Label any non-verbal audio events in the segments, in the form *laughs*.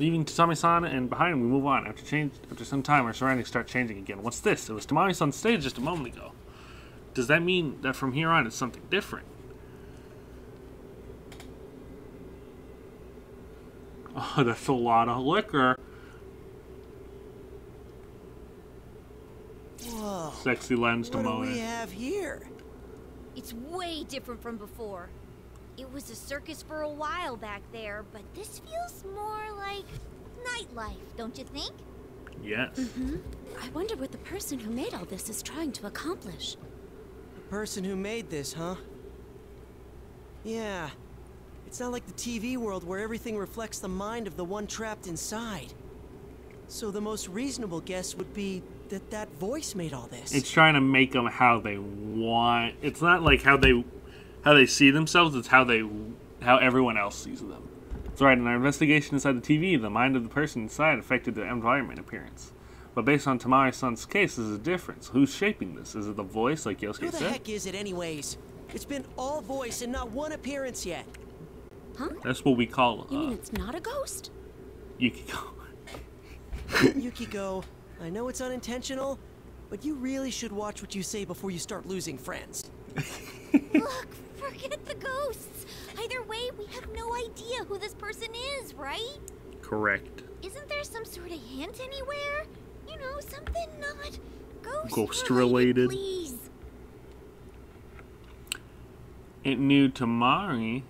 Leaving Tamami-san and behind him, we move on. After change, after some time, our surroundings start changing again. What's this? It was Tamami-san's stage just a moment ago. Does that mean that from here on it's something different? Oh, *laughs* that's a lot of liquor. Whoa. Sexy lens to What do we have here? It's way different from before. It was a circus for a while back there, but this feels more like nightlife, don't you think? Yes. Mhm. I wonder what the person who made all this is trying to accomplish. The person who made this, huh? Yeah. It's not like the TV world where everything reflects the mind of the one trapped inside. So the most reasonable guess would be that that voice made all this. It's trying to make them how they want. It's not like how they how they see themselves. It's how they how everyone else sees them. That's right. In our investigation inside the TV, the mind of the person inside affected the environment appearance. But based on Tamami-san's case, there's a difference. Who's shaping this? Is it the voice, like Yosuke said? Who Yosuke the said? heck is it anyways? It's been all voice and not one appearance yet. Huh? That's what we call You mean uh, it's not a ghost? Yukiko. *laughs* Yukiko, I know it's unintentional, but you really should watch what you say before you start losing friends. *laughs* *laughs* Look, forget the ghosts. Either way, we have no idea who this person is, right? Correct. Isn't there some sort of hint anywhere? You know, something not ghost, Ghost related, related. Please. It knew Tamami.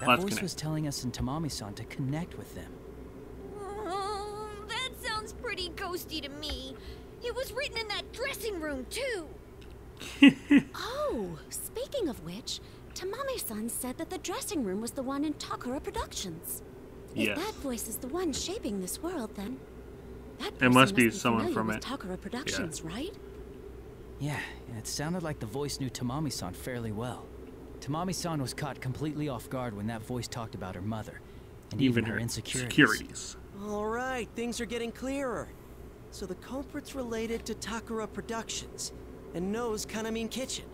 That Let's voice connect. was telling us in Tamami-san to connect with them. Oh, that sounds pretty ghosty to me. It was written in that dressing room too. *laughs* Oh, speaking of which, Tamami-san said that the dressing room was the one in Takara Productions. If Yes. that voice is the one shaping this world, then that It person must be someone from it. Takara Productions, right? Yeah, and it sounded like the voice knew Tamami-san fairly well. Tamami-san was caught completely off guard when that voice talked about her mother, and even, Even her her insecurities. securities. All right, things are getting clearer. So the culprit's related to Takara Productions and knows Kanamin Kitchen.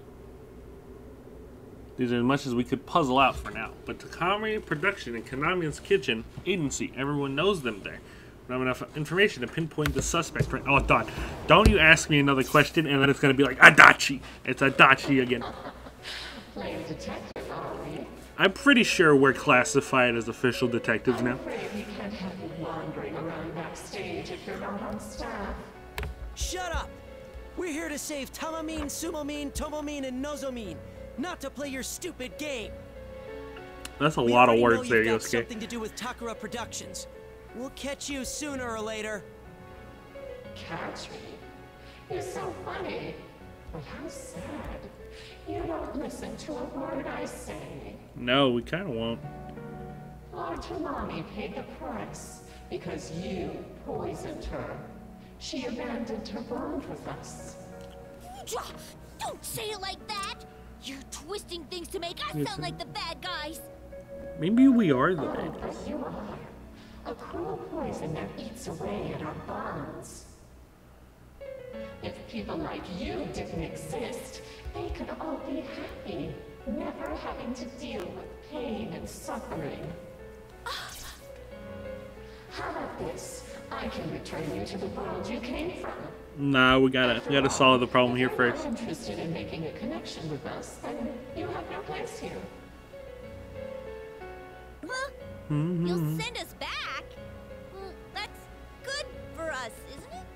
These are as much as we could puzzle out for now. But Takara Production and Konami's Kitchen Agency, everyone knows them there. We don't have enough information to pinpoint the suspect right Oh, Don, don't you ask me another question and then it's going to be like Adachi. It's Adachi again. I'm pretty sure we're classified as official detectives now. We're here to save Tamamin, Sumomin, Tomomin, and Nozomin, not to play your stupid game. That's a We lot of already know words you've there, got Yosuke. something to do with Takara Productions. We'll catch you sooner or later. Catch me. You're so funny. But how sad. You don't listen to a word I say. No, we kind of won't. Our Tamami paid the price because you poisoned her. She abandoned her bond with us. Dra- Don't say it like that. You're twisting things to make us Yes, sound like the bad guys. Maybe we are the bad But guys. you are. A cruel poison that eats away at our bonds. If people like you didn't exist, they could all be happy, never having to deal with pain and suffering. Ah. How about this? I can return you to the world you came from. Nah, we gotta we gotta solve the problem here If you're first. interested in making a connection with us, then you have no place here. Huh? Mm-hmm. You'll send us back? Well, that's good for us, isn't it?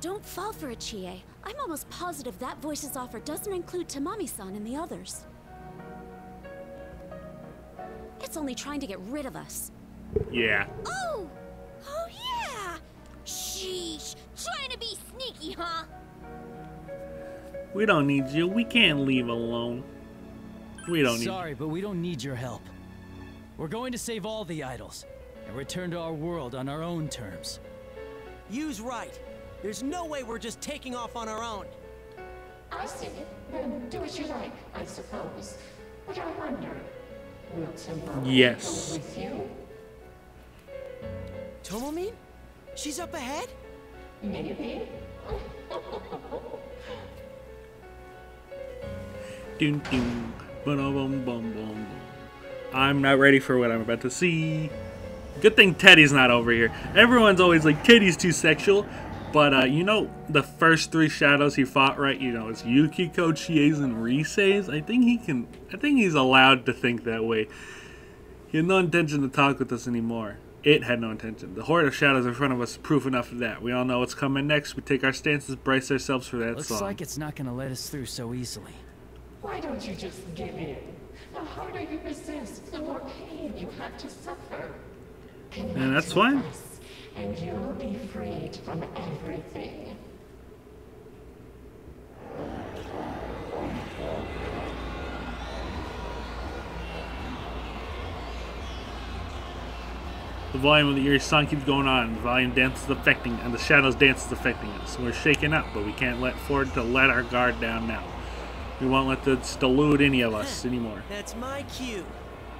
Don't fall for it, Chie. I'm almost positive that voice's offer doesn't include Tamami-san and the others. It's only trying to get rid of us. Yeah. Oh! Oh, yeah! Sheesh! Trying to be sneaky, huh? We don't need you. We can't leave alone. We don't need Sorry, but we don't need your help. We're going to save all the idols and return to our world on our own terms. You's right. There's no way we're just taking off on our own. I see. Then do as you like, I suppose. But I wonder, will Timber Yes. go with you? Tomomin? She's up ahead? Maybe. Dun, dun, ba-da-bum, bum, bum, bum. I'm not ready for what I'm about to see. Good thing Teddy's not over here. Everyone's always like, Teddy's too sexual. But, uh, you know, the first three shadows he fought, right? You know, it's Yukiko, Chies, and Riseis. I think he can, I think he's allowed to think that way. He had no intention to talk with us anymore. It had no intention. The horde of shadows in front of us is proof enough of that. We all know what's coming next. We take our stances, brace ourselves for that Looks song. like it's not gonna let us through so easily. Why don't you just give in? The harder you resist, the more pain you have to suffer. Connect Yeah, that's with fine. And you'll be freed from everything. The volume of the eerie song keeps going on. The volume dance is affecting, and the shadows dance is affecting us. We're shaken up, but we can't let afford to let our guard down now. We won't let this delude any of us anymore. That's my cue.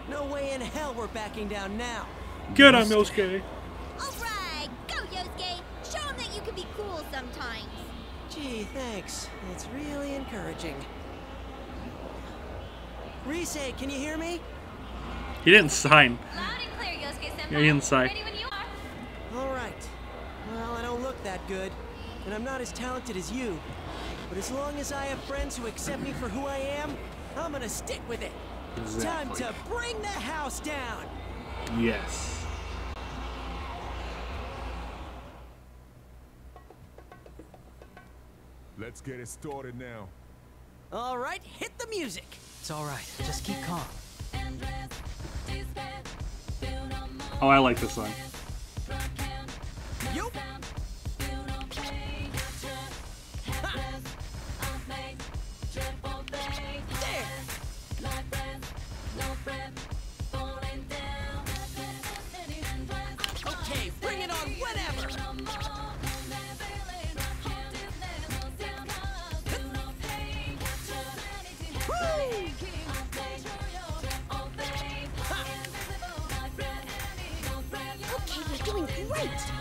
No way in hell we're backing down now. Get him, Yosuke! Alright, go Yosuke! Show him that you can be cool sometimes. Gee, thanks. That's really encouraging. Rise, can you hear me? He didn't sign. Loud and clear, Yosuke Senpai. Yeah, he didn't sign. Ready when you are. All right. Well, I don't look that good, and I'm not as talented as you. But as long as I have friends who accept me for who I am, I'm gonna stick with it. Time to bring the house down. Yes. Let's get it started now. All right, hit the music. It's alright, just keep calm. Oh, I like this song.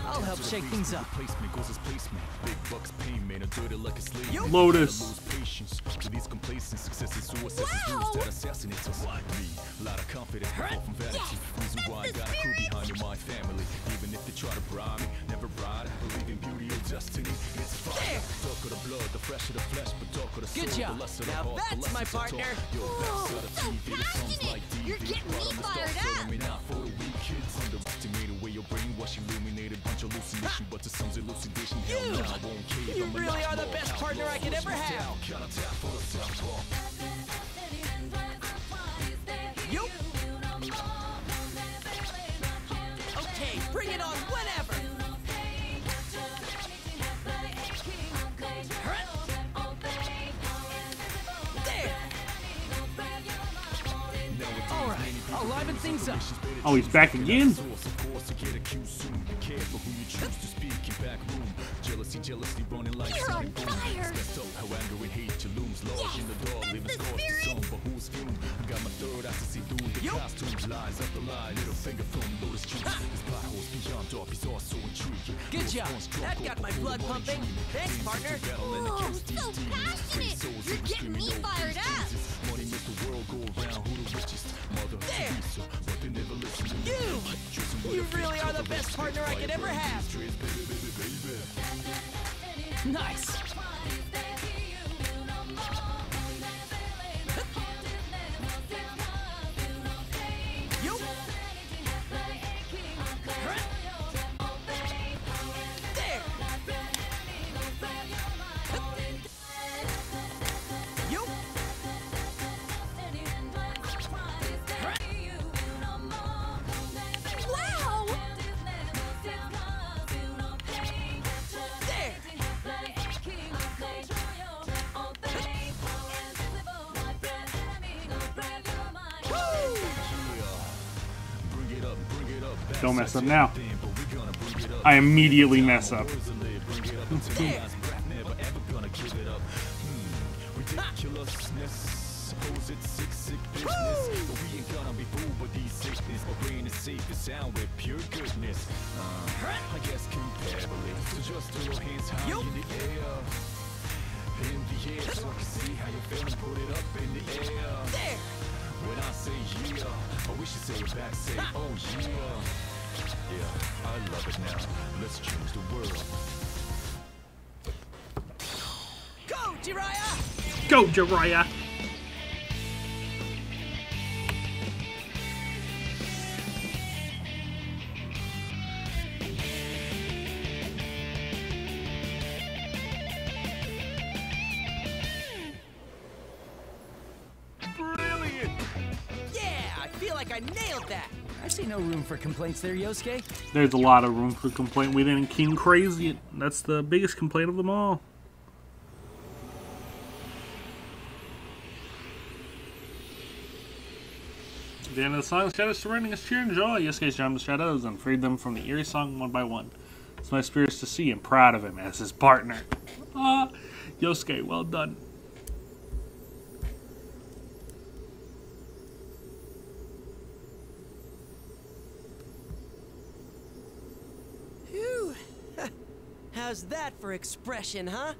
I'll help shake things up. Placement goes as placement. Big bucks payment, I dirty like a slave. Lotus. To these complacent successes, successes, rules that assassinate us. Like me, lot of confidence, but far from vanity. Reason why I got a crew behind in my family. Even if they try to bribe me, never ride. Believe in beauty or destiny. It's fire. Talk of the blood, the flesh of the flesh, but talk of the soul, Good job. the less of the Now heart, the that's my partner. talk. Yo, best of the TV, really are the best partner I could ever have. Counterattack for the southpaw. Yup. Okay, bring it on whenever. There. Alright, things up. Oh, he's back again? Source, of course, to get accused soon. Be careful who you choose to speak in back room. Jealousy, jealousy, fire. Stressed out how anger and hate looms large in the dark, leaving scars to some. But who's fume? I got my third eye to see through the Yup. costumes. Lies up the lie, little finger from Lotus Juice. This potholes beyond dark is also intriguing. Good job. That got my blood pumping. Thanks, partner. Whoa, oh, so passionate. You're getting me "Oh, fired up." Jesus." Money makes the world go round. Who the richest? Mother There. But they never listen to. You. You really are the best partner I could ever have. Nice. Put it up in the air. There. When I say yeah, I wish you say it back, say oh yeah. Yeah, I love it now. Let's change the world. Go, Jiraiya! Go, Jiraiya! Complaints there, Yosuke. There's a lot of room for complaint. We didn't king crazy. That's the biggest complaint of them all. The end of the song, shadows surrounding us cheer and joy. Yosuke's jumped the shadows and freed them from the eerie song one by one. It's my spirits to see and proud of him as his partner. Ah, Yosuke, well done. How's that for expression, huh?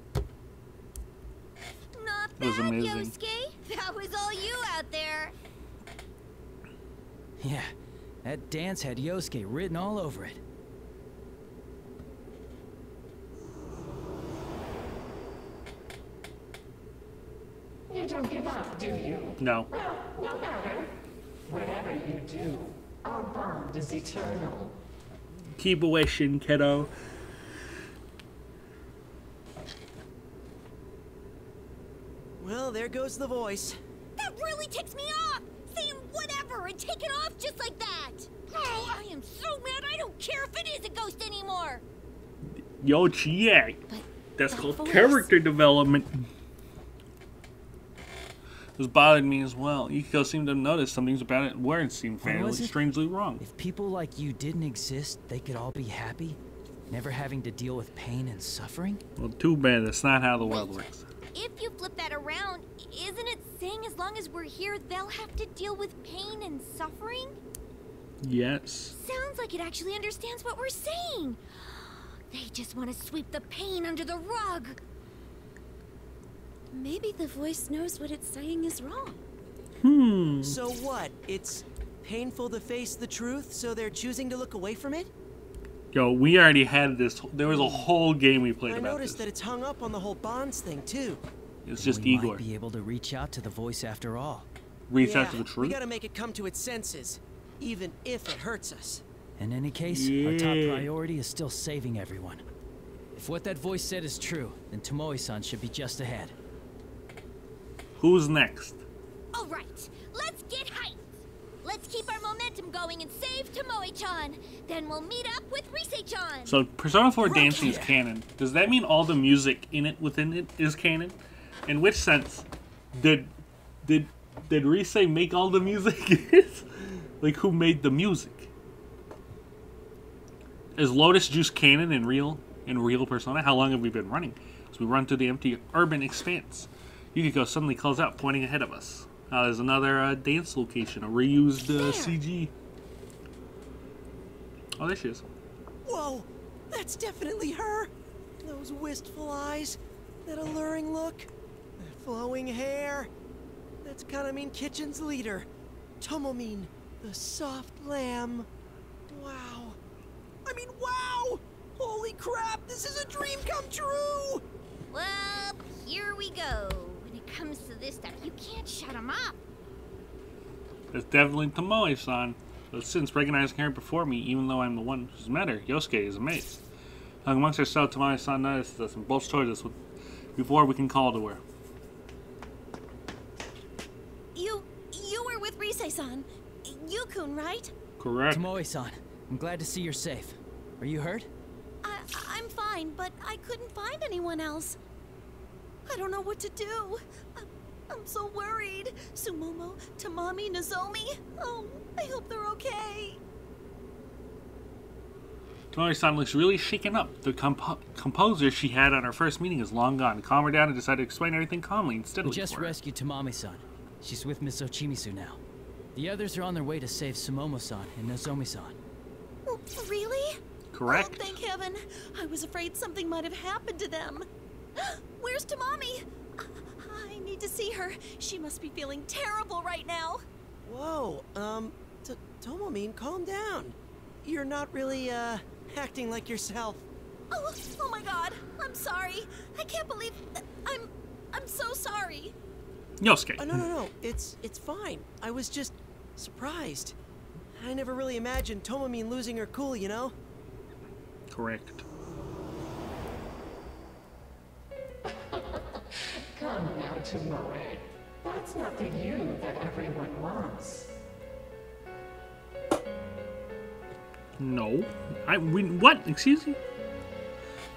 Not It was amazing. Yosuke. That was all you out there. Yeah, that dance had Yosuke written all over it. You don't give up, do you? No. Well, no matter. Whatever you do, our bond is eternal. Keep wishing, kiddo. Well, there goes the voice. That really ticks me off! Saying whatever and taking off just like that! Oh, I am so mad I don't care if it is a ghost anymore! Yo, yeah. That's called voice. character development. This bothered me as well. Yukiko seemed to notice some things about it words seemed What fairly strangely wrong. If people like you didn't exist, they could all be happy, never having to deal with pain and suffering? Well, too bad. That's not how the world works. If you flip that around, isn't it saying as long as we're here, they'll have to deal with pain and suffering? Yes. Sounds like it actually understands what we're saying. *gasps* They just want to sweep the pain under the rug. Maybe the voice knows what it's saying is wrong. Hmm. So what? It's painful to face the truth, so they're choosing to look away from it? Yo, we already had this. There was a whole game we played I about noticed this. that it's hung up on the whole bonds thing, too. It's just we Igor. might be able to reach out to the voice after all. Reach yeah, out to the truth. We truth. gotta make it come to its senses, even if it hurts us. In any case, our top priority is still saving everyone. If what that voice said is true, then Tomoe-san should be just ahead. Who's next? All right, let's get hyped. Let's keep our momentum going and save Tomoe-chan. Then we'll meet up with Rise-chan. So Persona 4 dancing is canon. Does that mean all the music in it within it is canon? In which sense did did did Rise make all the music? *laughs* like who made the music? Is Lotus Juice canon in real in real Persona? How long have we been running? As we run through the empty urban expanse, Yukiko suddenly calls out, pointing ahead of us. Uh, there's another uh, dance location, a reused uh, CG. Oh, there she is. Whoa! That's definitely her! Those wistful eyes, that alluring look, that flowing hair. That's Kanamin Kitchen's leader, Tomomin, the soft lamb. Wow. I mean, wow! Holy crap, this is a dream come true! Well, here we go. When it comes to this stuff, you can't shut him up. It's definitely Tomoe-san. But since recognizing her before me, even though I'm the one who's met her, Yosuke is amazed. Hung amongst ourselves, Tomoe-san notices us and bolts towards us with, before we can call to her. You, you were with Rise-san. Yu-kun, right? Correct. Tomoe-san, I'm glad to see you're safe. Are you hurt? I, I'm fine, but I couldn't find anyone else. I don't know what to do. I'm, I'm so worried. Sumomo, Tamami, Nozomi. Oh, I hope they're okay. Tomoe-san looks really shaken up. The compo- composer she had on her first meeting is long gone. Calm her down and decided to explain everything calmly and We steadily just for rescued Tamami-san. She's with Miss Ochimizu now. The others are on their way to save Sumomo-san and Nozomi-san. Oh, really? Correct. Oh, thank heaven. I was afraid something might have happened to them. Where's Tamami? I need to see her. She must be feeling terrible right now. Whoa, um, T Tomomin, calm down. You're not really, uh, acting like yourself. Oh, oh my god. I'm sorry. I can't believe I'm I'm so sorry. Yosuke. Oh, no, no, no. It's, it's fine. I was just surprised. I never really imagined Tomomin losing her cool, you know? Correct. *laughs* Come now, Tomoe. That's not the you that everyone wants. No. I we, what? Excuse me?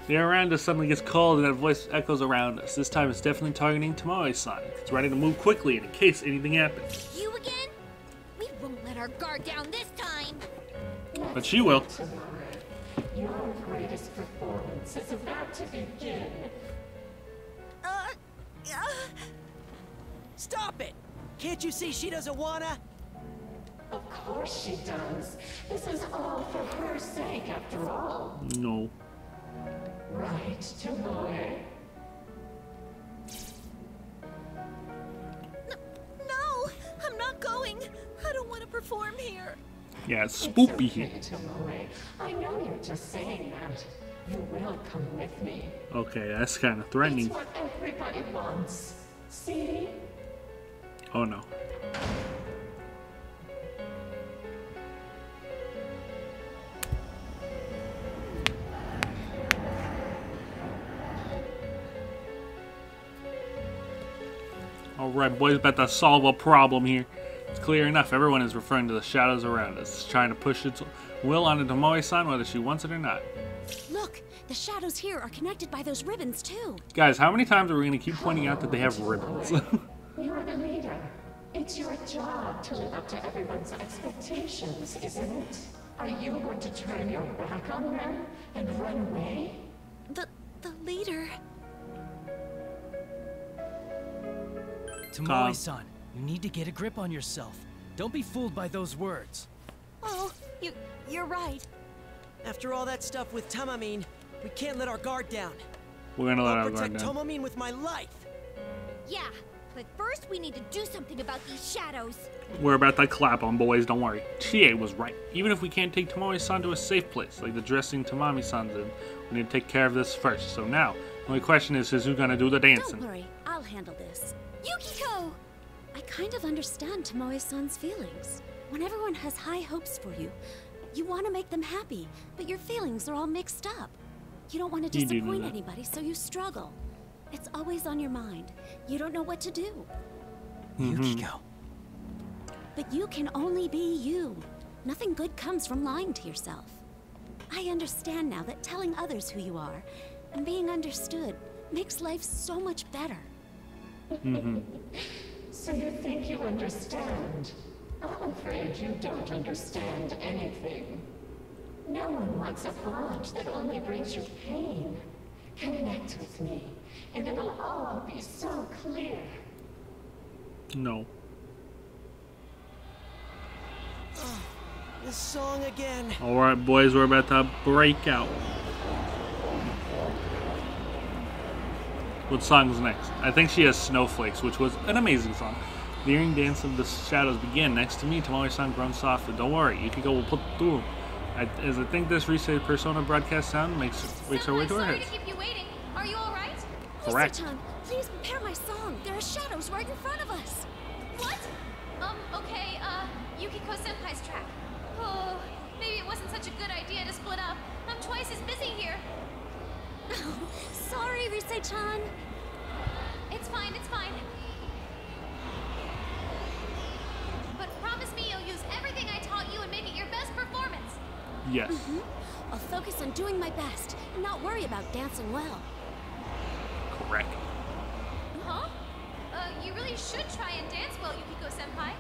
The air around us suddenly gets cold and that voice echoes around us. This time it's definitely targeting Tomoe-san. It's ready to move quickly in case anything happens. You again? We won't let our guard down this time. But she will. Tomoe, your greatest performance is about to begin. Stop it! Can't you see she doesn't wanna? Of course she does. This is all for her sake, after all. No. Right, Tomoe? no, I'm not going. I don't want to perform here. Yeah, it's spoopy It's here. Tomoe. I know you're just saying that. You will come with me. Okay, that's kind of It's threatening. what everybody wants. See? Oh no. Alright, boys, about to solve a problem here. It's clear enough, everyone is referring to the shadows around us. Trying to push its will onto Tomoe-san whether she wants it or not. Look, the shadows here are connected by those ribbons too. Guys, how many times are we going to keep pointing out that they have ribbons? *laughs* You're the leader. It's your job to live up to everyone's expectations, isn't it? Are you going to turn your back on them and run away? The the leader. Tomoe-san, you need to get a grip on yourself. Don't be fooled by those words. Oh, you you're right. After all that stuff with Tomomin, we can't let our guard down. We're going to let I'll our guard protect down. Tomomin with my life. Yeah, but first we need to do something about these shadows. We're about to clap on, boys, don't worry. Chie was right. Even if we can't take Tomoe-san to a safe place, like the dressing Tamami-san's in, we need to take care of this first. So now, the only question is, is who's gonna do the dancing? Don't worry, I'll handle this. Yukiko! I kind of understand Tomoe-san's feelings. When everyone has high hopes for you, you want to make them happy, but your feelings are all mixed up. You don't want to You do know disappoint anybody, so you struggle. It's always on your mind. You don't know what to do. Yukiko. Mm-hmm. But you can only be you. Nothing good comes from lying to yourself. I understand now that telling others who you are and being understood makes life so much better. Mm-hmm. So you think you understand? I'm afraid you don't understand anything. No one wants a bond that only brings you pain. Connect with me, and it'll all be so clear. No. This song again. Alright, boys, we're about to break out. What song's next? I think she has Snowflakes, which was an amazing song. The earring dance of the shadows begin. Next to me, Tomoe-san grunts softly. Don't worry, Yukiko will put through. I, as I think this reset Persona broadcast sound makes makes her way to her sorry head. to keep you waiting. Are you alright? Correct. Rise-chan, please prepare my song. There are shadows right in front of us. What? Um, okay, uh, Yukiko Senpai's track. Oh, maybe it wasn't such a good idea to split up. I'm twice as busy here. Oh, *laughs* Sorry, Rise-chan. It's fine, it's fine. But promise use everything I taught you and make it your best performance. Yes. I'll focus on doing my best and not worry about dancing well. Correct. Huh? Uh, you really should try and dance well, Yukiko Senpai.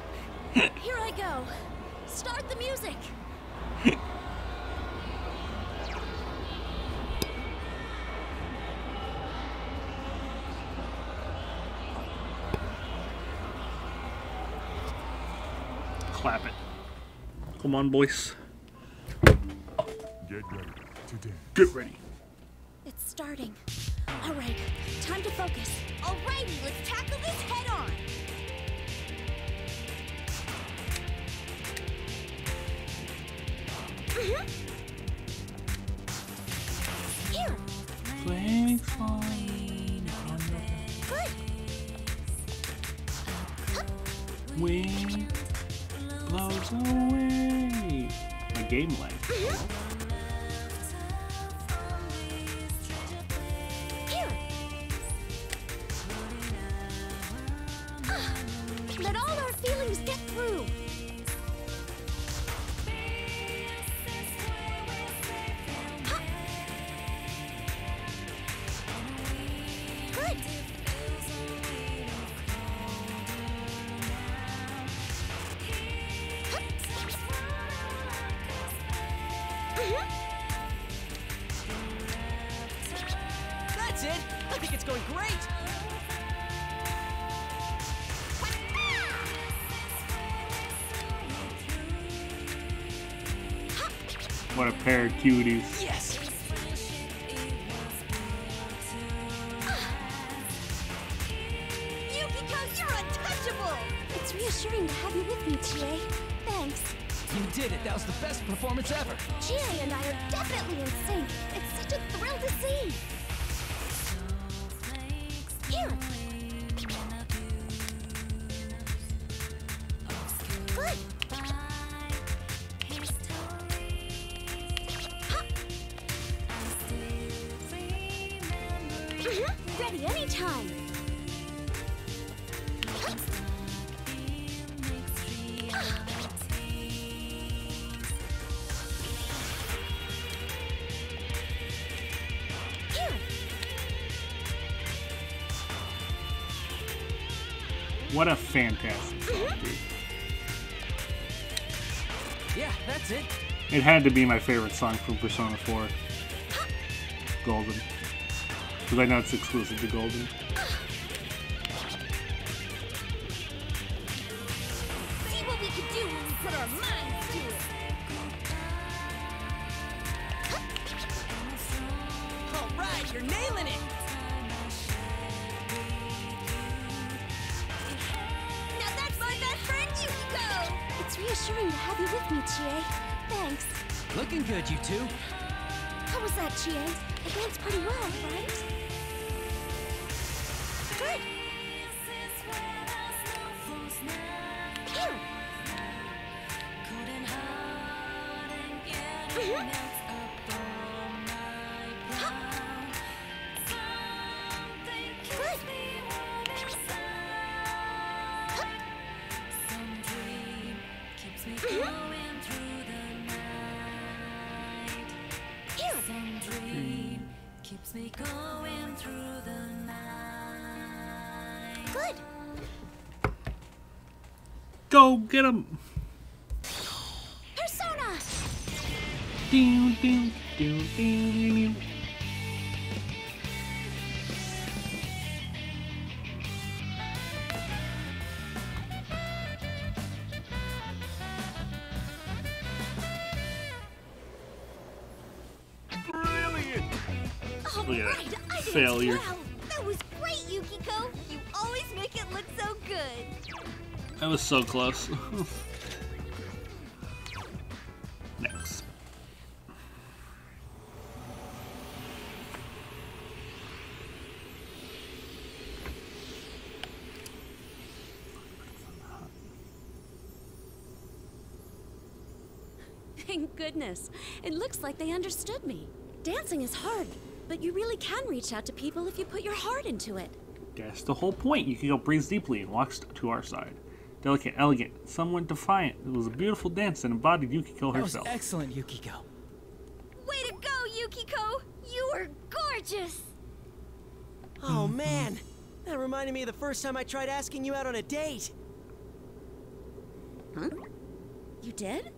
*laughs* Here I go. Start the music. *laughs* clap it. Come on, boys. Get ready. Get ready. It's starting. All right, time to focus. Alrighty, let's tackle this head on. Mm -hmm. Playing game lag. What pair of cuties. Yes! Yukiko, you're untouchable! It's reassuring to have you with me, Chie. Thanks. You did it. That was the best performance ever. Chie and I are definitely in sync. It's such a thrill to see. Had to be my favorite song from Persona 4. Golden. Because I know it's exclusive to Golden. Go get him! Persona! Doo, doo, doo, doo, doo. Brilliant! Oh, Look at that. right. Failure. Well. That was so close. *laughs* Next. Thank goodness. It looks like they understood me. Dancing is hard, but you really can reach out to people if you put your heart into it. That's the whole point. You can go breathe deeply and walk to our side. Delicate, elegant, somewhat defiant. It was a beautiful dance that embodied Yukiko That was herself. excellent, Yukiko. Way to go, Yukiko. You were gorgeous. Oh mm-hmm. man, that reminded me of the first time I tried asking you out on a date. Huh? You did?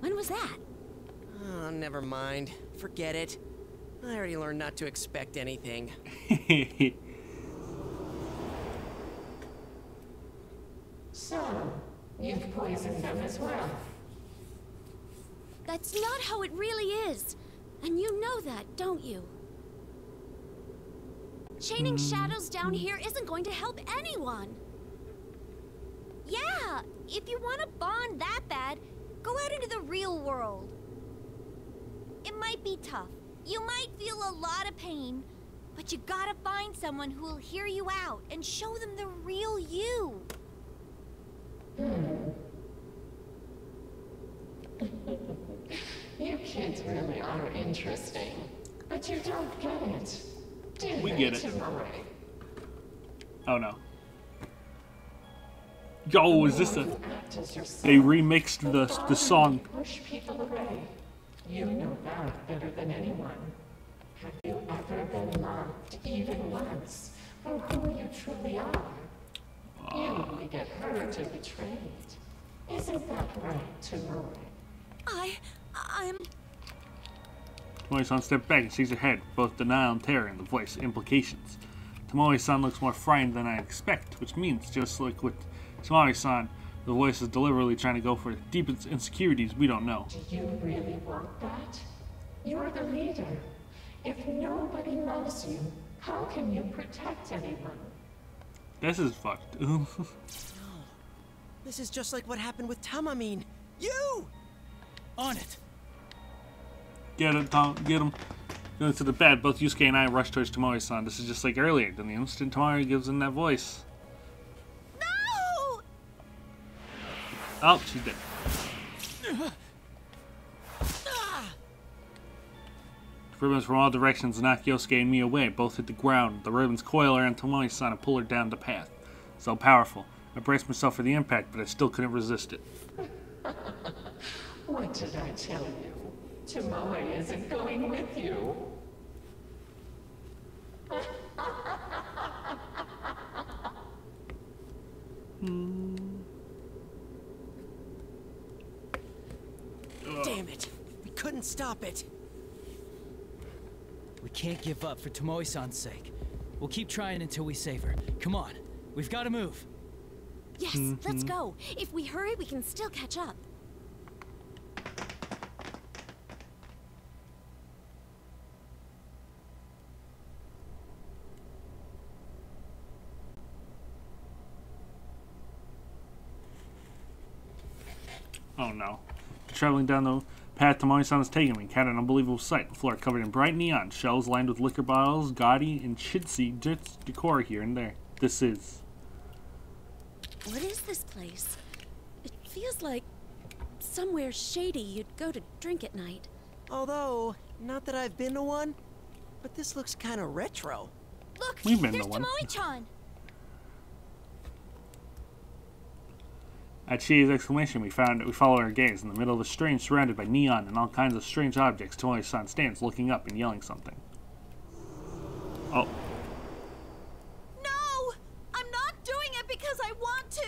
When was that? Oh, never mind. Forget it. I already learned not to expect anything. *laughs* So, you've poisoned them as well. That's not how it really is. And you know that, don't you? Chaining hmm. shadows down here isn't going to help anyone. Yeah, if you want to bond that bad, go out into the real world. It might be tough. You might feel a lot of pain. But you gotta find someone who will hear you out and show them the real you. You kids really are interesting, but you don't get it. Do We get it. Oh no. Yo, is this a? You act as yourself. They remixed the the song. Push people away. You know that better than anyone. Have you ever been loved, even once, for who you truly are? You only get hurt or betrayed. Isn't that right, Tomoe? I. I'm. Tomoe-san stepped back and sees her head, both denial and terror in the voice implications. Tomoe-san looks more frightened than I expect, which means, just like with Tomoe-san, the voice is deliberately trying to go for deep ins- insecurities we don't know. Do you really want that? You're the leader. If nobody loves you, how can you protect anyone? This is fucked. *laughs* This is just like what happened with Tamamine. You! On it! get him, Tom, get him. Going to the bed, both Yosuke and I rush towards Tomoe-san. This is just like earlier. Then the instant Tomoe gives in that voice. No! Oh, she's dead. Uh-huh. Ribbons from all directions knock Yosuke and me away. Both hit the ground. The ribbons coil around Tomoe-san and pull her down the path. So powerful. I braced myself for the impact, but I still couldn't resist it. What did I tell you? Tomoe isn't going with you. Hmm. Damn it! We couldn't stop it. We can't give up for Tomoe-san's sake. We'll keep trying until we save her. Come on, we've got to move. Yes, mm-hmm. let's go. If we hurry, we can still catch up. Oh no. Traveling down the path Tomoe-san is taking We had an unbelievable sight. The floor covered in bright neon, shelves lined with liquor bottles, gaudy and chintzy de- decor here and there. This is. What is this place? It feels like somewhere shady you'd go to drink at night. Although, not that I've been to one, but this looks kind of retro. Look, We've been to there's one. Tomoe-chan. At Chie's exclamation, we found we follow our gaze in the middle of a strange surrounded by neon and all kinds of strange objects. Tomoe-san stands looking up and yelling something. Oh, No! I'm not doing it because I want to!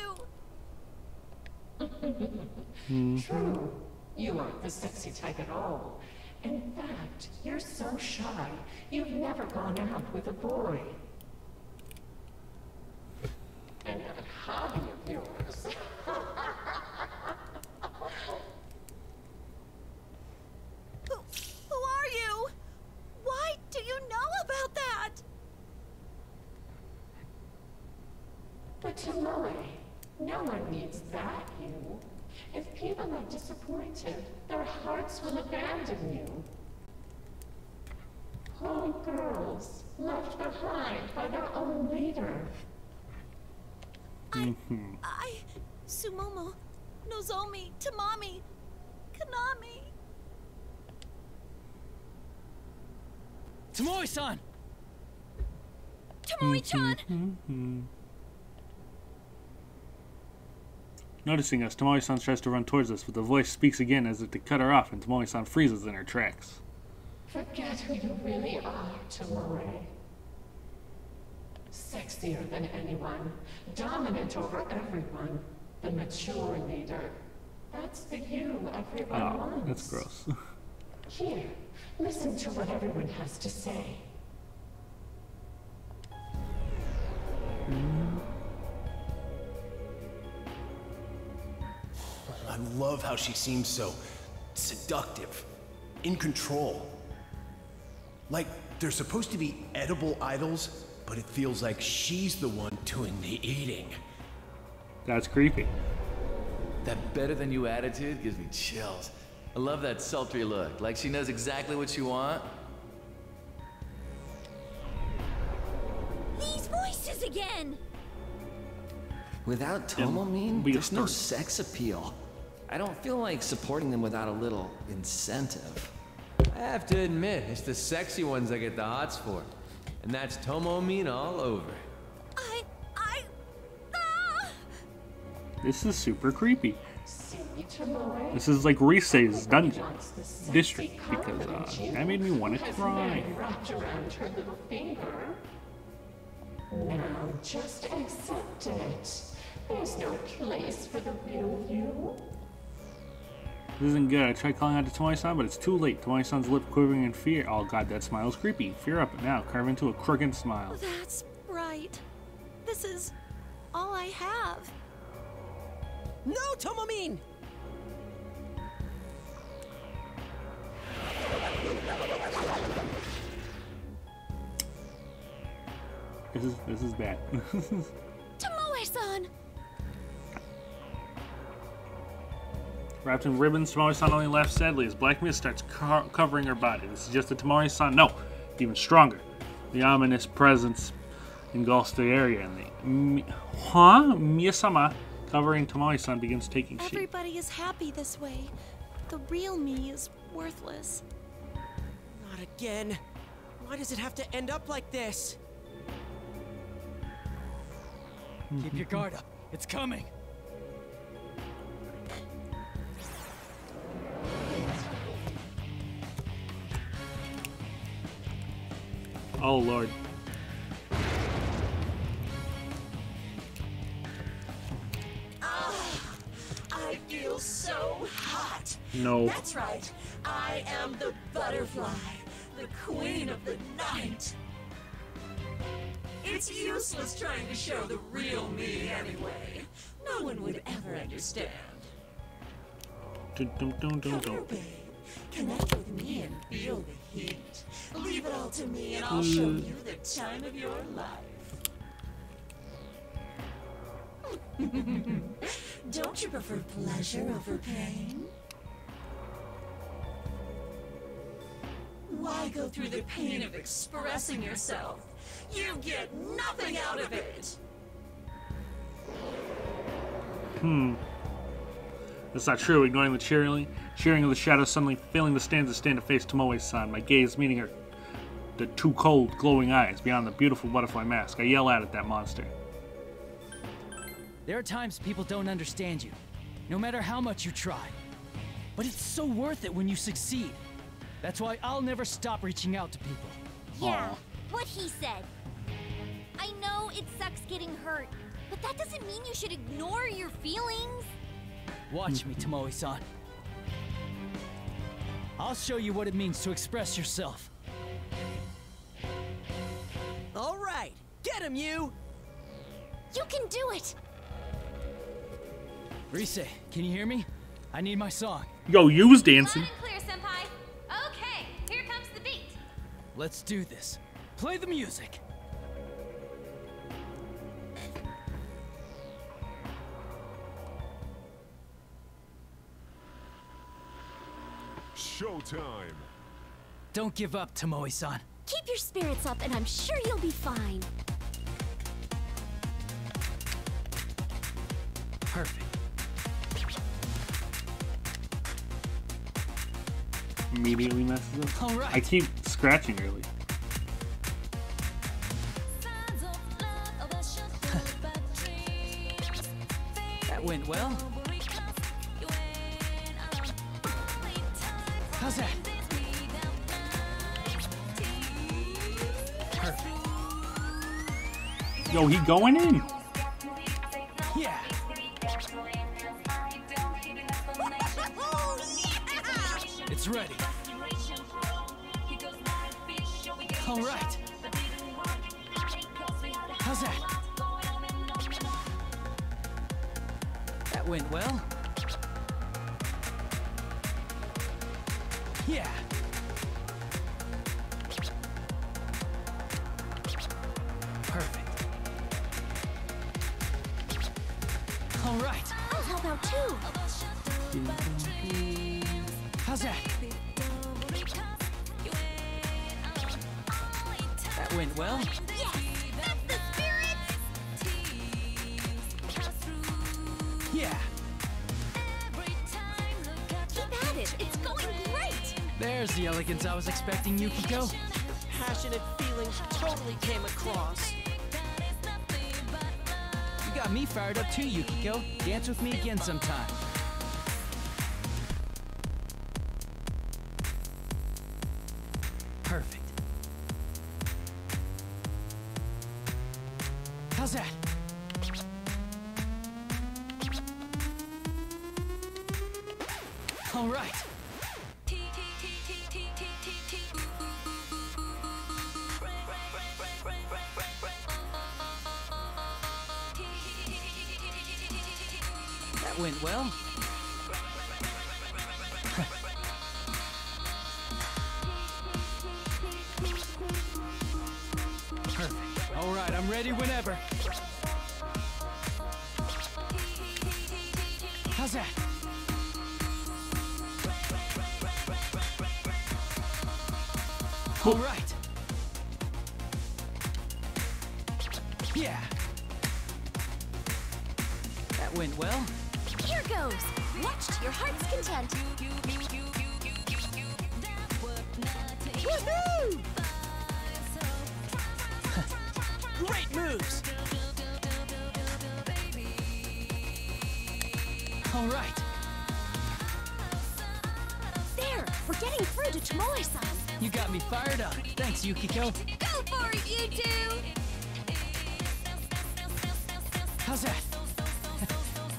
Hmm. True. You aren't the sexy type at all. In fact, you're so shy, you've never gone out with a boy. That hobby of yours. Who, who are you? Why do you know about that? But Tomoe, no one needs that you. If people are disappointed, their hearts will abandon you. Poor girls, left behind by their own leader. I. Mm-hmm. I, Sumomo, Nozomi, Tamami, Kanami. Tomoe-san! Tomoe-chan! Mm-hmm. noticing us, Tomoe-san tries to run towards us, but the voice speaks again as if to cut her off, and Tomoe-san freezes in her tracks. Forget who you really are, Tomoe. Sexier than anyone, dominant over everyone, the mature leader. That's the you everyone Oh, wants. that's gross. *laughs* Here, listen to what everyone has to say. I love how she seems so seductive, in control. Like they're supposed to be edible idols, but it feels like she's the one doing the eating. That's creepy. That better than you attitude gives me chills. I love that sultry look, like she knows exactly what you want. These voices again! Without Yeah, Tomomin, we there's no sex appeal. I don't feel like supporting them without a little incentive. I have to admit, it's the sexy ones I get the hots for. And that's Tomomin all over. I. I. This is super creepy. This is like Rise's dungeon district because uh, that made me want to cry. wrapped around her little finger. Now just accept it. There's no place for the real you. This isn't good. I tried calling out to Tomoe-san, but it's too late. Tomoe-san's lip quivering in fear. Oh god, that smile's creepy. Fear up now. Carve into a crooked smile. Oh, that's right. This is all I have. No, Tomomin! This is this is bad. *laughs* Wrapped in ribbons, Tamari-san only laughs sadly as black mist starts co- covering her body. This is just a Tamari-san, No, even stronger. The ominous presence engulfs the area, and the Mi- huh Miyasama covering Tamari-san begins taking shape. Everybody is happy this way. The real me is worthless. Not again. Why does it have to end up like this? Mm-hmm. Keep your guard up. It's coming. Oh lord. Ah, I feel so hot. No. That's right. I am the butterfly, the queen of the night. It's useless trying to show the real me anyway. No one would ever understand. Dun, dun, dun, dun, dun. Babe, connect with me and feel the heat. Leave it all to me and I'll show you the time of your life. *laughs* Don't you prefer pleasure over pain? Why go through the pain of expressing yourself? You get nothing out of it! Hmm. That's not true. Ignoring the cheering, cheering of the shadows, suddenly failing the stand to stand to face Tomoe-san. My gaze meeting her, the two cold, glowing eyes beyond the beautiful butterfly mask. I yell out at that monster. There are times people don't understand you, no matter how much you try. But it's so worth it when you succeed. That's why I'll never stop reaching out to people. Yeah, what he said. I know it sucks getting hurt, but that doesn't mean you should ignore your feelings. Watch me, Tomoe-san. I'll show you what it means to express yourself. All right, get him, you! You can do it! Rise, can you hear me? I need my song. Yo, you was dancing. Clear, Senpai. Okay, here comes the beat. Let's do this. Play the music. Showtime. Don't give up, Tomoe-san. Keep your spirits up, and I'm sure you'll be fine. Perfect. Immediately messes up. All right. I keep scratching early. That went well. How's that? Perfect. Yo, he going in. Yeah. It's ready. All right. How's that? That went well. All right. Oh, I'll help out too. How's How's that? That went well. Yes, that's the spirit. Yeah. Keep at it. It's going great. There's the elegance I was expecting, Yukiko. Passionate feelings totally came across. Got me fired up too, Yukiko. Dance with me again sometime. We're getting through to Tomoe-san. You got me fired up. Thanks, Yukiko. Go for it, you two. How's that?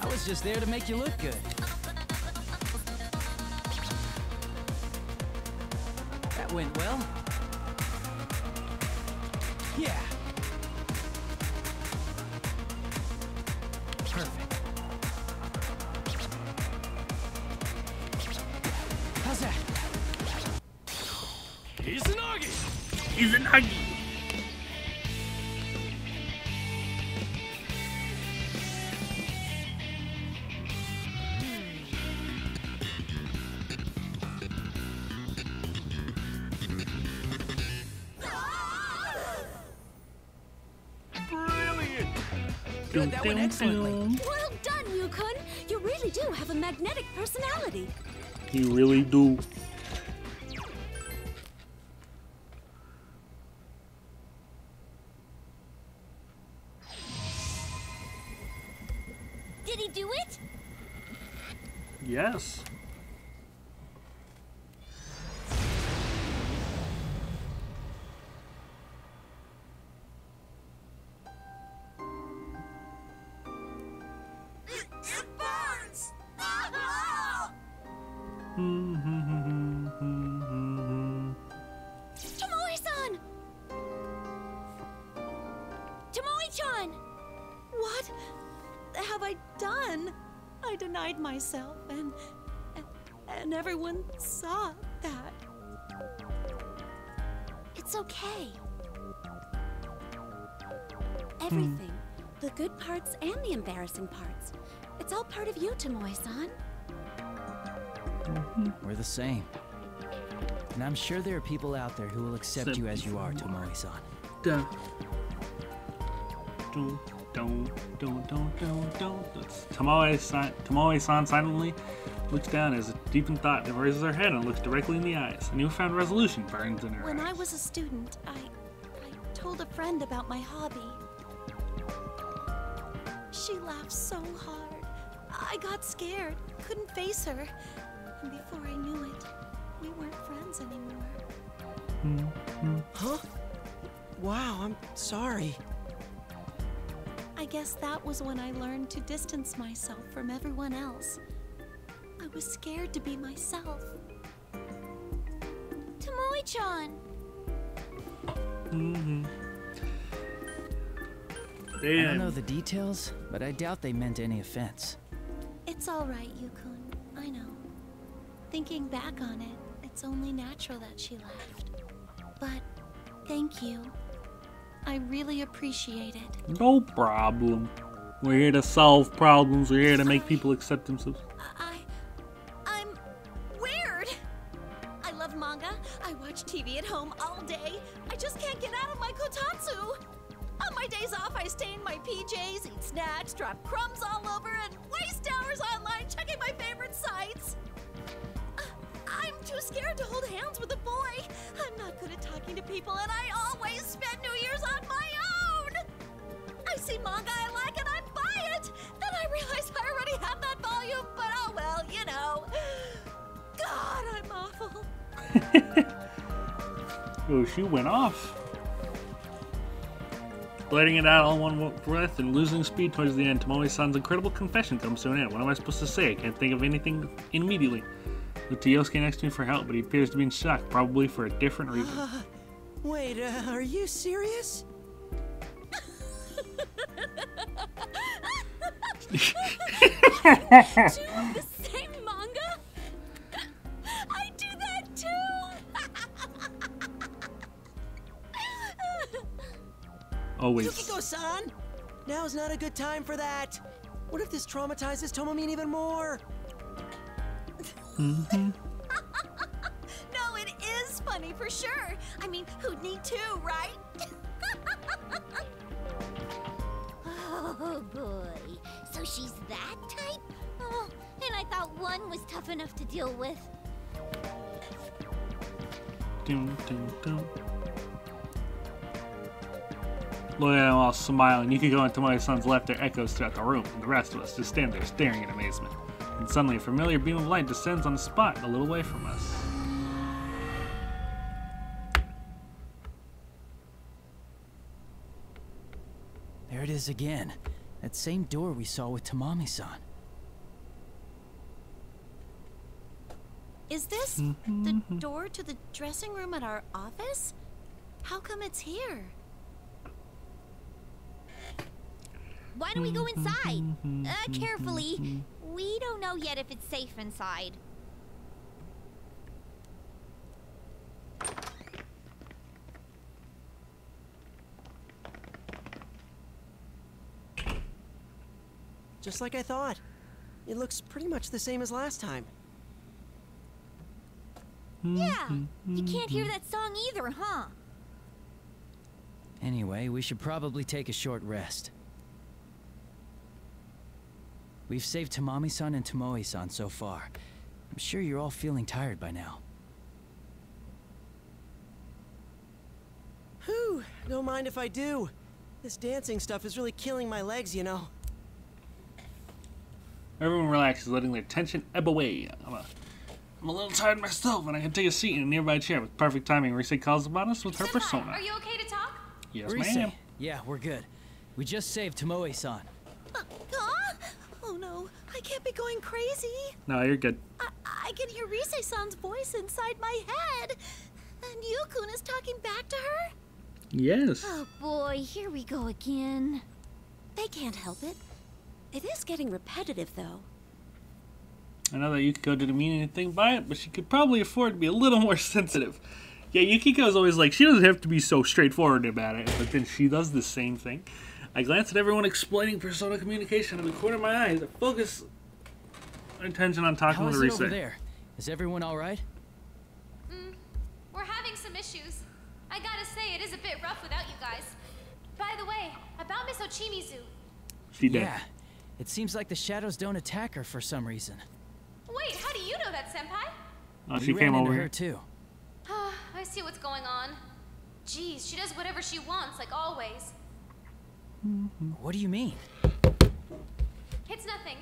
I was just there to make you look good. That went well. Yeah. You really do. Myself and, and and everyone saw that. It's okay. Everything. The good parts and the embarrassing parts. It's all part of you, Tomoe-san. We're the same. And I'm sure there are people out there who will accept you as you are, Tomoe-san. Dun. Dun, dun, dun, dun, dun, dun. That's Tomoe-san, Tomoe-san silently looks down as a deep in thought, then raises her head and looks directly in the eyes. A newfound resolution burns in her When I was a student, I I told a friend about my hobby. She laughed so hard. I got scared, couldn't face her. And before I knew it, we weren't friends anymore. Hmm, hmm. Huh? Wow, I'm sorry. I guess that was when I learned to distance myself from everyone else. I was scared to be myself. Tomoe-chan! Mm-hmm. I don't know the details, but I doubt they meant any offense. It's all right, Yu-kun. I know. Thinking back on it, it's only natural that she left. But thank you. I really appreciate it. No problem. We're here to solve problems. We're here to make people accept themselves. Letting it out all in one breath and losing speed towards the end, Tomoe-san's incredible confession comes to an end. What am I supposed to say? I can't think of anything immediately. Look to Yosuke next to me for help, but he appears to be in shock, probably for a different reason. Uh, wait, uh, are you serious? *laughs* *laughs* Always. Yukiko-san! Now's not a good time for that. What if this traumatizes Tomomin even more? Mm-hmm. *laughs* no, it is funny for sure. I mean, who'd need two, right? *laughs* Oh boy. So she's that type? Oh, and I thought one was tough enough to deal with. Dum, dum, dum. Looking at him while smiling, Yukiko and Tomoe-san's laughter echoes throughout the room, and the rest of us just stand there staring in amazement. And suddenly, a familiar beam of light descends on the spot a little way from us. There it is again. That same door we saw with Tamami-san. Is this mm-hmm. the door to the dressing room at our office? How come it's here? Why don't we go inside? Uh, carefully. We don't know yet if it's safe inside. Just like I thought. It looks pretty much the same as last time. Yeah, you can't hear that song either, huh? Anyway, we should probably take a short rest. We've saved Tamami-san and Tomoe-san so far. I'm sure you're all feeling tired by now. Whew, don't mind if I do. This dancing stuff is really killing my legs, you know. Everyone relaxes, letting their tension ebb away. I'm a, I'm a little tired myself, and I can take a seat in a nearby chair with perfect timing. Rise calls upon us with her persona. Are you okay to talk? Yes, Rise, ma'am. Yeah, we're good. We just saved Tomoe-san. Huh? I can't be going crazy. No, you're good. I, I can hear Rise-san's voice inside my head. And Yu-kun is talking back to her? Yes. Oh boy, here we go again. They can't help it. It is getting repetitive, though. I know that Yukiko didn't mean anything by it, but she could probably afford to be a little *laughs* more sensitive. Yeah, Yukiko's always like, she doesn't have to be so straightforward about it, but then she does the same thing. I glance at everyone explaining persona communication in the corner of my eye, I focus my attention on talking How with is it Rise. over there? Is everyone all right? Mm, we're having some issues. I gotta say, it is a bit rough without you guys. By the way, about Miss Ochimizu. She did. Yeah. It seems like the shadows don't attack her for some reason. Wait, how do you know that, Senpai? Oh, we she ran came into over her here. too. Ah, I see what's going on. Geez, she does whatever she wants, like always. Mm-hmm. What do you mean? It's nothing.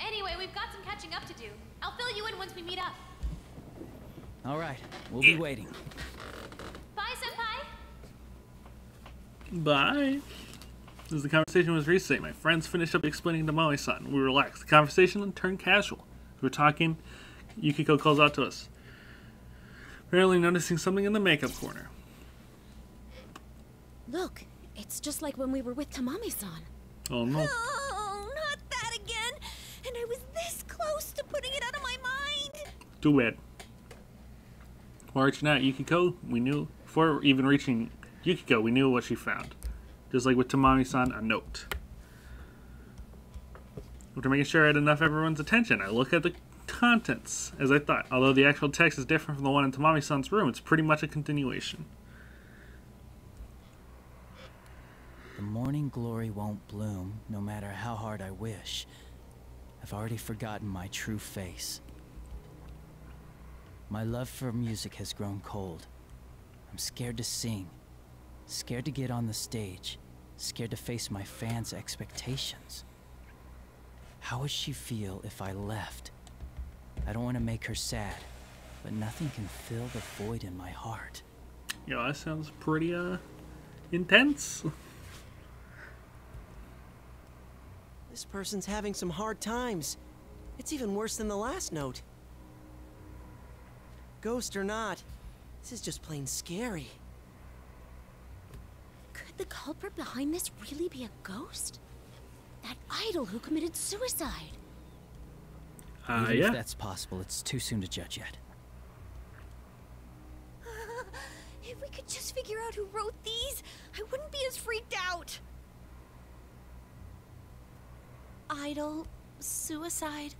Anyway, we've got some catching up to do. I'll fill you in once we meet up. All right, we'll be waiting. Bye, Senpai. Bye. As the conversation was reset, my friends finished up explaining to Maui-san. We relaxed. The conversation then turned casual. We were talking. Yukiko calls out to us. Apparently noticing something in the makeup corner. Look, it's just like when we were with Tamami-san. Oh no. Oh, not that again! And I was this close to putting it out of my mind! Too bad. Before reaching out Yukiko, we knew before even reaching Yukiko, we knew what she found. Just like with Tamami-san, a note. After making sure I had enough everyone's attention, I look at the contents, as I thought. Although the actual text is different from the one in Tamami-san's room, it's pretty much a continuation. The morning glory won't bloom, no matter how hard I wish. I've already forgotten my true face. My love for music has grown cold. I'm scared to sing, scared to get on the stage, scared to face my fans' expectations. How would she feel if I left? I don't want to make her sad, but nothing can fill the void in my heart. Yeah, that sounds pretty, uh, intense. *laughs* This person's having some hard times. It's even worse than the last note. Ghost or not, this is just plain scary. Could the culprit behind this really be a ghost? That idol who committed suicide? Uh, Even yeah. if that's possible, it's too soon to judge yet. *laughs* if we could just figure out who wrote these, I wouldn't be as freaked out. Idol, suicide,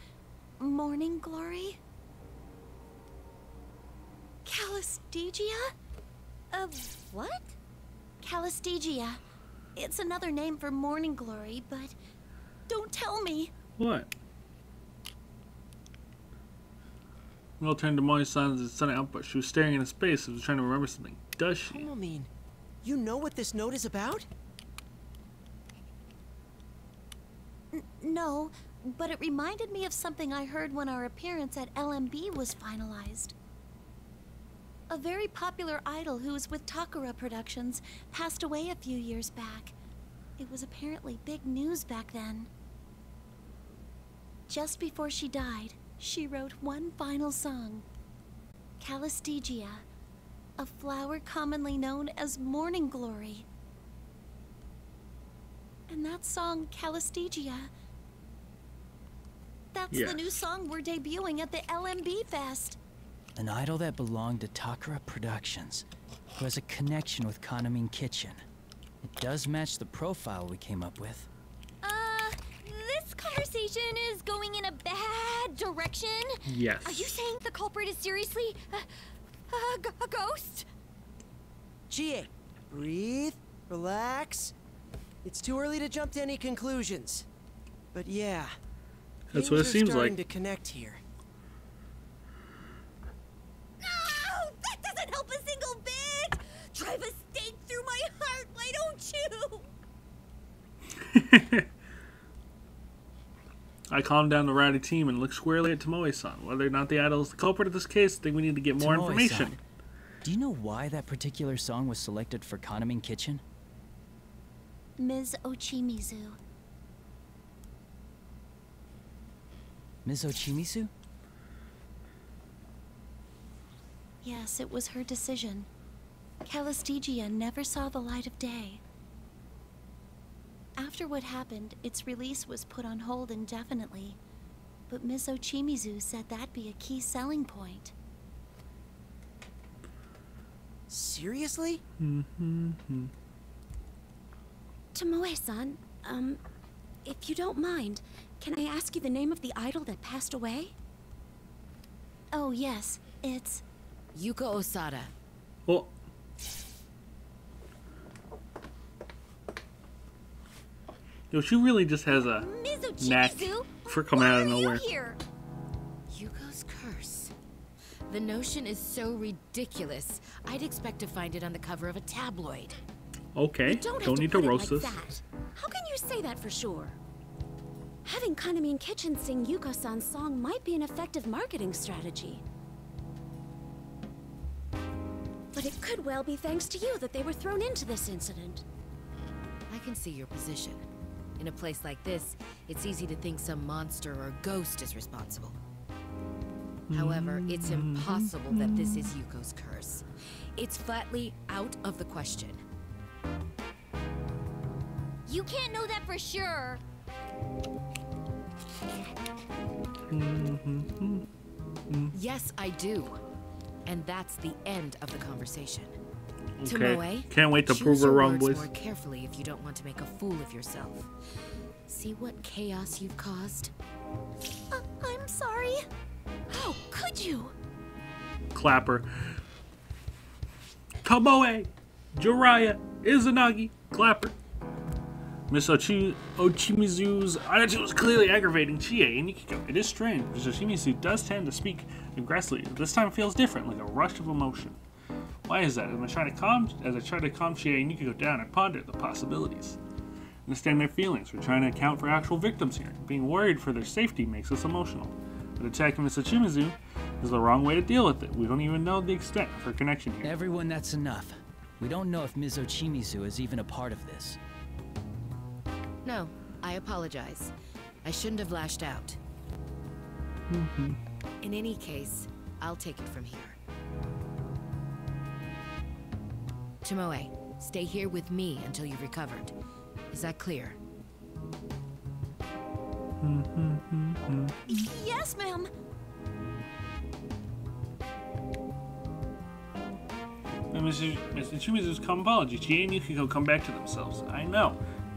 morning glory. Calystegia? Of what? Calystegia. It's another name for morning glory, but don't tell me. What? Well, turned to Molly's sons and sudden but She was staring into space and was trying to remember something. Does she? Tomomin, you know what this note is about? No, but it reminded me of something I heard when our appearance at LMB was finalized. A very popular idol who was with Takara Productions passed away a few years back. It was apparently big news back then. Just before she died, she wrote one final song Calystegia, a flower commonly known as morning glory. And that song, Calystegia, that's Yes. the new song we're debuting at the LMB Fest. An idol that belonged to Takara Productions, who has a connection with Kanamin Kitchen. It does match the profile we came up with. Uh, this conversation is going in a bad direction. Yes. Are you saying the culprit is seriously a ghost? Chie, breathe, relax. It's too early to jump to any conclusions. But yeah, That's things what it are seems starting like. to connect here. No! That doesn't help a single bit! Drive a stake through my heart, why don't you? *laughs* I calmed down the rowdy team and looked squarely at Tomoe-san. Whether or not the idol is the culprit of this case, I think we need to get more Tomoe-san, information. Do you know why that particular song was selected for Kanamin Kitchen? Ms. Ochimizu. Ms. Ochimizu? Yes, it was her decision. Calystegia never saw the light of day. After what happened, its release was put on hold indefinitely. But Ms. Ochimizu said that'd be a key selling point. Seriously? Mm-hmm. Tomoe-san, um, if you don't mind, can I ask you the name of the idol that passed away? Oh, yes, it's... Yuko Osada. Oh. yo, she really just has a knack for coming out of nowhere. Here? Yuko's curse. The notion is so ridiculous. I'd expect to find it on the cover of a tabloid. Okay, You don't, don't, need to to roast like this. That. How can you say that for sure? Having Kanamin Kitchen sing Yuko-san's song might be an effective marketing strategy. But it could well be thanks to you that they were thrown into this incident. I can see your position. In a place like this, it's easy to think some monster or ghost is responsible. However, it's mm-hmm. impossible that this is Yuko's curse. It's flatly out of the question. You can't know that for sure. Yes, I do. And that's the end of the conversation. Okay. Tomoe, Can't wait to prove her your wrong, words boys. more carefully if you don't want to make a fool of yourself. See what chaos you've caused? Uh, I'm sorry. How could you? Clapper. Tomoe, Jiraiya, Izanagi, Clapper. Miss Ochi- Ochimizu's attitude was clearly aggravating Chie and Yukiko. It is strange, Miss Ochimizu does tend to speak aggressively. This time feels different, like a rush of emotion. Why is that? As I try to calm, as I try to calm Chie and Yukiko down, I ponder the possibilities. Understand their feelings. We're trying to account for actual victims here. Being worried for their safety makes us emotional. But attacking Miss Ochimizu is the wrong way to deal with it. We don't even know the extent of her connection here. Everyone, that's enough. We don't know if Ms. Ochimizu is even a part of this. No, I apologize. I shouldn't have lashed out. Mm-hmm. In any case, I'll take it from here. Tomoe, stay here with me until you've recovered. Is that clear? Mm-hmm, mm-hmm. Yes, ma'am. And Mr. Mr. Chimizu's calm apology. Chie and Yukiko come back to themselves. I know.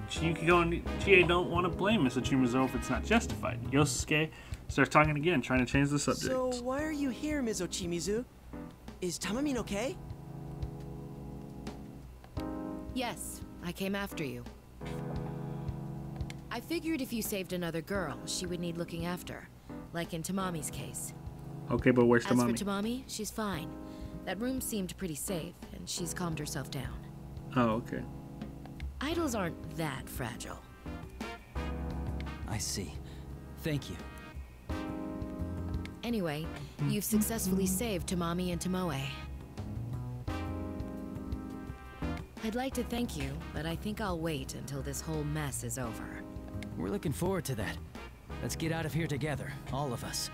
Yukiko and Chie don't want to blame Mr. Chimizu if it's not justified. Yosuke starts talking again, trying to change the subject. So why are you here, Ms. Ochimizu? Is Tamamine okay? Yes, I came after you. I figured if you saved another girl, she would need looking after, like in Tamami's case. okay, but where's Tamami? As for Tamami, she's fine. That room seemed pretty safe, and she's calmed herself down. oh, okay. Idols aren't that fragile. I see. Thank you. Anyway, you've successfully saved Tamami and Tomoe. I'd like to thank you, but I think I'll wait until this whole mess is over. We're looking forward to that. Let's get out of here together, all of us.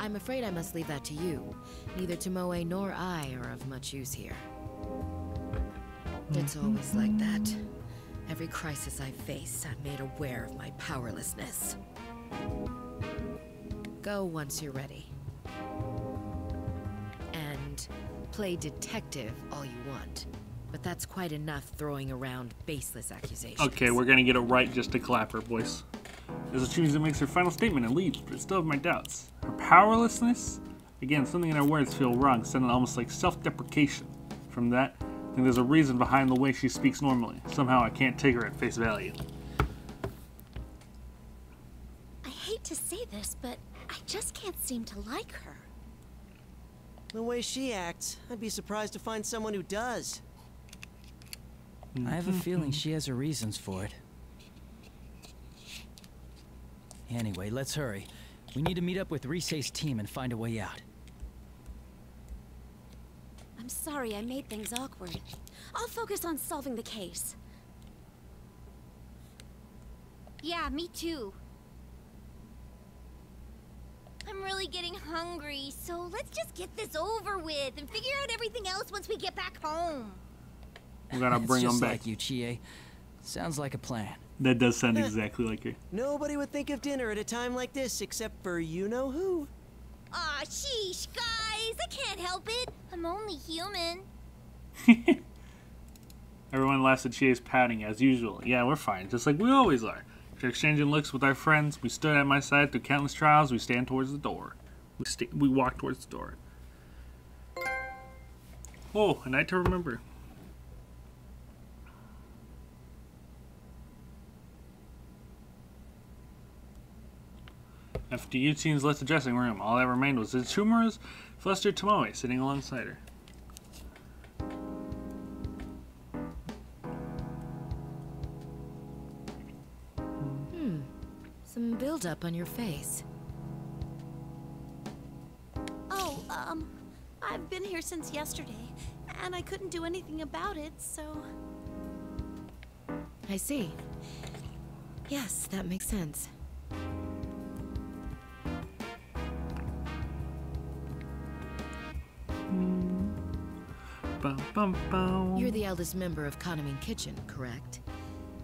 I'm afraid I must leave that to you. Neither Tomoe nor I are of much use here. It's mm-hmm. always like that. Every crisis I face, I'm made aware of my powerlessness. Go once you're ready. And play detective all you want. But that's quite enough throwing around baseless accusations. Okay, we're gonna get it right just to clap her, boys. As she makes her final statement and leaves, but I still have my doubts. Her powerlessness? Again, something in her words feel wrong, sounding almost like self-deprecation. From that, I think there's a reason behind the way she speaks normally. Somehow I can't take her at face value. I hate to say this, but I just can't seem to like her. The way she acts, I'd be surprised to find someone who does. I have a feeling she has her reasons for it. Anyway, let's hurry. We need to meet up with Risei's team and find a way out. I'm sorry I made things awkward. I'll focus on solving the case. Yeah, me too. I'm really getting hungry, so let's just get this over with and figure out everything else once we get back home. We gotta bring them just back. like you, Chie. Sounds like a plan. That does sound exactly like her. Nobody would think of dinner at a time like this except for you know who. Aw, sheesh, guys! I can't help it. I'm only human. *laughs* Everyone laughs at Chie's pouting as usual. Yeah, we're fine, just like we always are. After exchanging looks with our friends, we stood at my side through countless trials. We stand towards the door. We we walk towards the door. Oh, a night to remember. After Yutine's left the dressing room, all that remained was Itsumura's flustered Tomoe sitting alongside her. Hmm. Some buildup on your face. Oh, um, I've been here since yesterday, and I couldn't do anything about it, so... I see. Yes, that makes sense. Eldest member of Kanamin Kitchen, correct?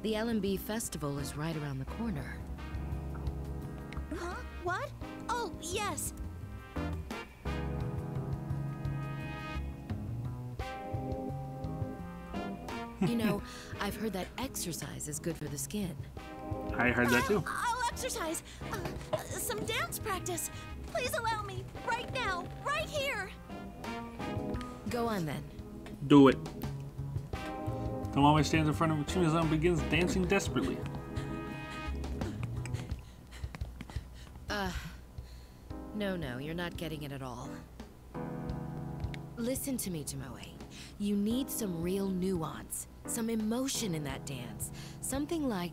The LMB festival is right around the corner. Huh? What? Oh, yes. You know, *laughs* I've heard that exercise is good for the skin. I heard that too. I'll exercise. Uh, uh, some dance practice. Please allow me. Right now. Right here. Go on then. Do it. Tomame stands in front of Chimizan and begins dancing desperately. Uh, no, no, you're not getting it at all. Listen to me, Tomoe. You need some real nuance, some emotion in that dance. Something like...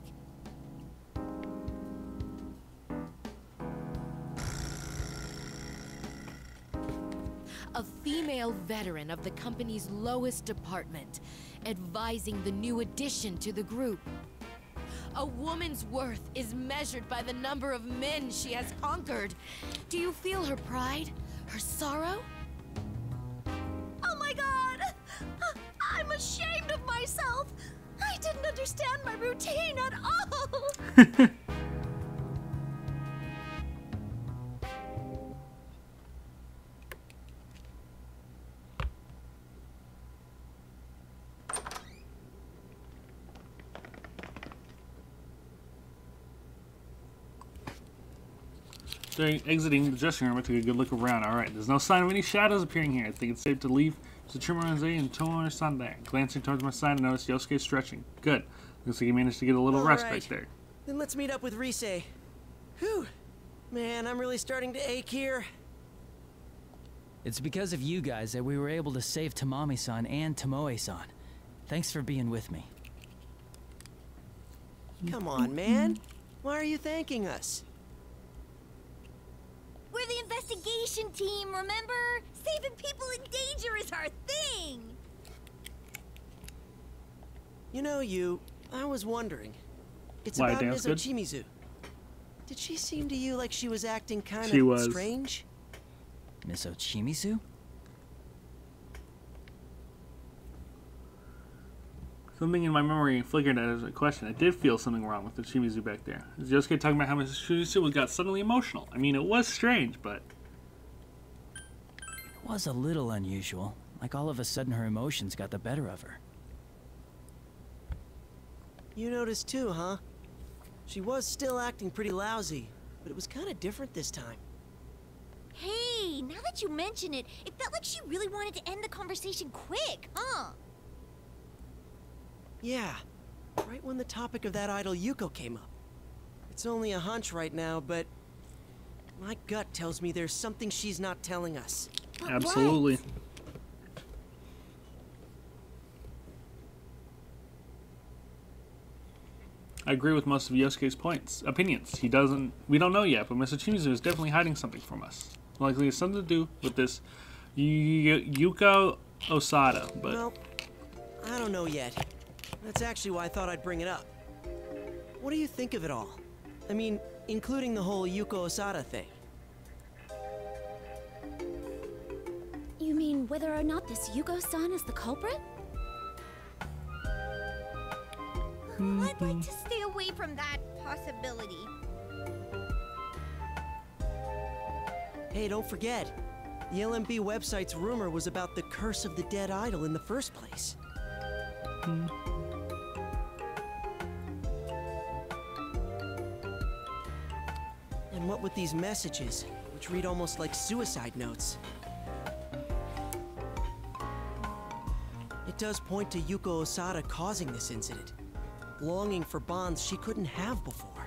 A female veteran of the company's lowest department, advising the new addition to the group. A woman's worth is measured by the number of men she has conquered. Do you feel her pride? Her sorrow? Oh my god! I'm ashamed of myself! I didn't understand my routine at all! *laughs* During exiting the dressing room, I took a good look around. Alright, there's no sign of any shadows appearing here. I think it's safe to leave Tsuchima Renze and Tomo-san there. Glancing towards my side, I noticed Yosuke stretching. Good. Looks like he managed to get a little All rest right. back there. Then let's meet up with Rise. Whew. Man, I'm really starting to ache here. It's because of you guys that we were able to save Tamami-san and Tomoe-san. Thanks for being with me. Come on, man. Why are you thanking us? We're the investigation team, remember? Saving people in danger is our thing! You know, you, I was wondering. It's Why, about dance Mizo good? Chimizu. Did she seem to you like she was acting kind She of was. strange? Miss Ochimizu? Something in my memory flickered as a question. I did feel something wrong with the Shimizu back there. Is Yosuke talking about how Mrs. Shimizu got suddenly emotional? I mean, it was strange, but It was a little unusual. Like all of a sudden her emotions got the better of her. You noticed too, huh? She was still acting pretty lousy, but it was kind of different this time. Hey, now that you mention it, it felt like she really wanted to end the conversation quick, huh? Yeah, right when the topic of that idol Yuko came up. It's only a hunch right now, but my gut tells me there's something she's not telling us. absolutely. I agree with most of Yosuke's points, opinions. He doesn't. We don't know yet, but Mr. Chimizu is definitely hiding something from us. Likely it's something to do with this Yu- Yuko Osada, but Well, I don't know yet. That's actually why I thought I'd bring it up. What do you think of it all? I mean, including the whole Yuko Osada thing. You mean whether or not this Yuko-san is the culprit? Hmm. I'd like to stay away from that possibility. Hey, don't forget, the LMB website's rumor was about the curse of the dead idol in the first place. Hmm. What with these messages, which read almost like suicide notes? It does point to Yuko Osada causing this incident, longing for bonds she couldn't have before.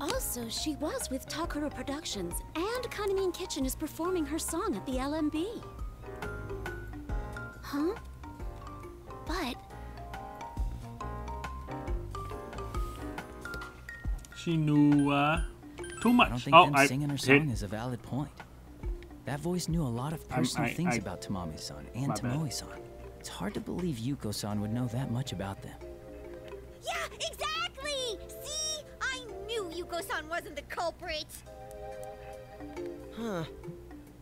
Also, she was with Takara Productions, and Kanamin Kitchen is performing her song at the LMB. Huh? She knew uh, too much. I don't think oh, them I singing her hit- song is a valid point. That voice knew a lot of personal I- things I- about Tamami-san and My bad. Tomoe-san. It's hard to believe Yuko-san would know that much about them. Yeah, exactly! See? I knew Yuko-san wasn't the culprit! Huh.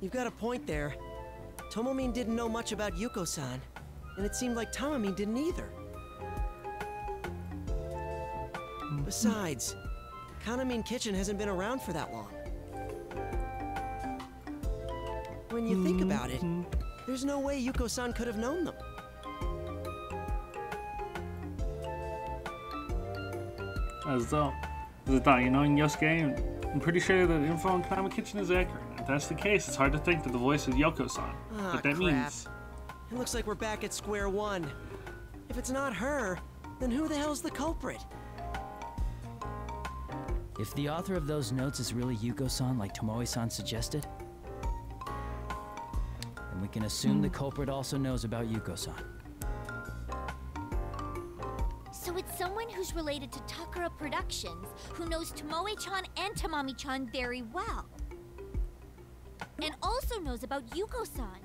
You've got a point there. Tomomin didn't know much about Yuko-san, and it seemed like Tamamine didn't either. Besides, Kanamin Kitchen hasn't been around for that long. When you think about it, there's no way Yuko-san could have known them. As though, as I thought, you know, in Yosuke, I'm pretty sure that info on Kanamin Kitchen is accurate. If that's the case, it's hard to think that the voice is Yuko-san. Ah, but that crap. means It looks like we're back at square one. If it's not her, then who the hell's the culprit? If the author of those notes is really Yuko-san like Tomoe-san suggested, then we can assume the hmm. culprit also knows about Yuko-san. So it's someone who's related to Takara Productions, who knows Tomoe-chan and Tamami-chan very well. And also knows about Yuko-san.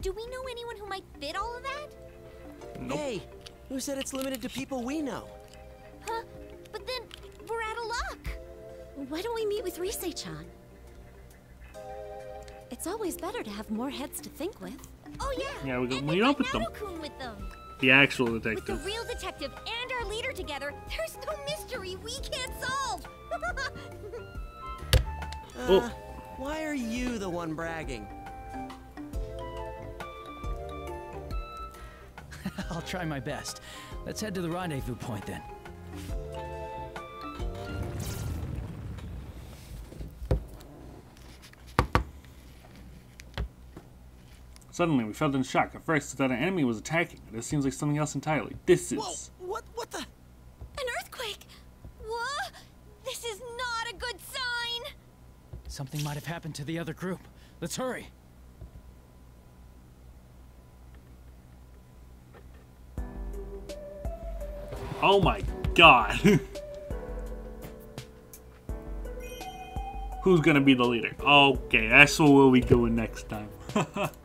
Do we know anyone who might fit all of that? Hey, who said it's limited to people we know? Huh? But then, we're out of luck. Why don't we meet with Rise-chan? It's always better to have more heads to think with. Oh yeah. Yeah, we go and meet up with them. Naoto-kun with them. the actual detective. With the real detective and our leader together, there's no mystery we can't solve. *laughs* Uh, Oh. Why are you the one bragging? *laughs* I'll try my best. Let's head to the rendezvous point then. Suddenly, we felt in shock. At first, we thought an enemy was attacking, but it seems like something else entirely. This is. Whoa! What? What the? An earthquake! What? This is not a good sign! Something might have happened to the other group. Let's hurry. Oh my god. *laughs* Who's gonna be the leader? Okay, that's what we'll be doing next time. *laughs*